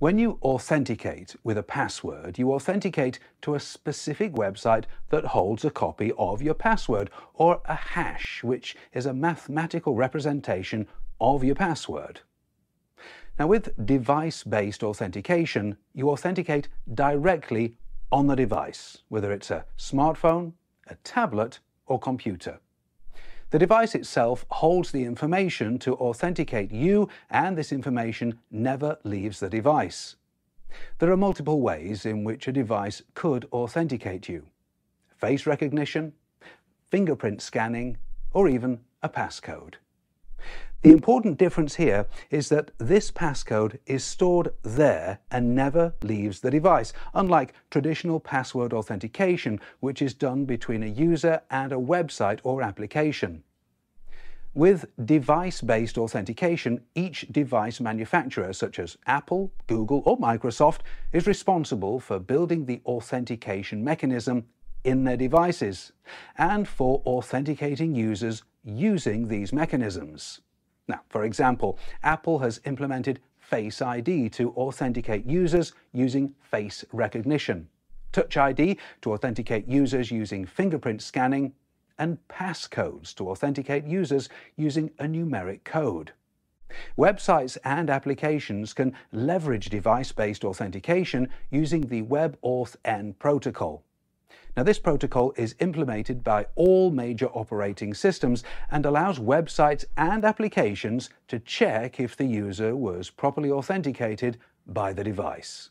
When you authenticate with a password, you authenticate to a specific website that holds a copy of your password, or a hash, which is a mathematical representation of your password. Now, with device based authentication, you authenticate directly on the device, whether it's a smartphone, a tablet, or computer. The device itself holds the information to authenticate you, and this information never leaves the device. There are multiple ways in which a device could authenticate you face recognition, fingerprint scanning, or even a passcode. The important difference here is that this passcode is stored there and never leaves the device, unlike traditional password authentication, which is done between a user and a website or application. With device-based authentication, each device manufacturer, such as Apple, Google or Microsoft, is responsible for building the authentication mechanism in their devices and for authenticating users using these mechanisms. Now, for example, Apple has implemented Face ID to authenticate users using face recognition, Touch ID to authenticate users using fingerprint scanning, and passcodes to authenticate users using a numeric code. Websites and applications can leverage device-based authentication using the WebAuthn protocol. Now, this protocol is implemented by all major operating systems and allows websites and applications to check if the user was properly authenticated by the device.